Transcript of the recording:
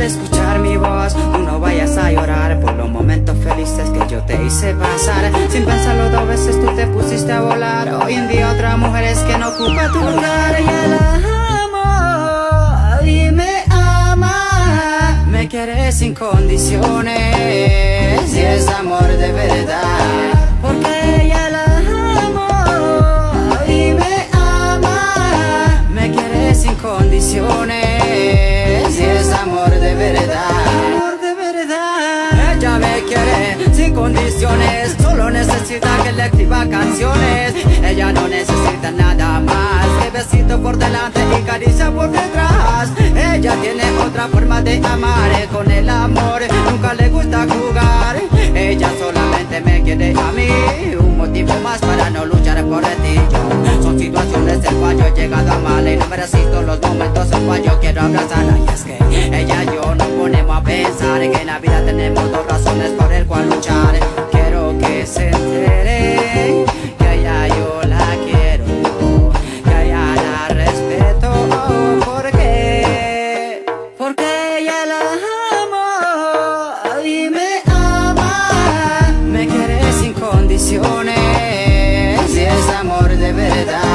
al escuchar mi voz. Tú no vayas a llorar por los momentos felices que yo te hice pasar. Sin pensarlo dos veces tú te pusiste a volar. Hoy en día otra mujer es que no ocupa tu lugar Ya la amo. Y me ama. Me quiere sin condiciones y es amor. Amor de verdad. Amor de verdad. Ella me quiere sin condiciones Solo necesita que le escriba canciones. Ella no necesita nada más Que besito por delante y caricia por detrás. Ella tiene otra forma de amar Con el amor nunca le gusta jugar. Ella solamente me quiere a mí Un motivo más para no luchar por ti. Son situaciones en cual yo he llegado a mal Y no me resisto los yo quiero abrazarla Y es que ella y yo nos ponemos a pensar Que en la vida tenemos dos razones por el cual luchar Quiero que se entere Que ella yo la quiero Que ella la respeto ¿Por qué? Porque ella la amo Y me ama Me quiere sin condiciones Y es amor de verdad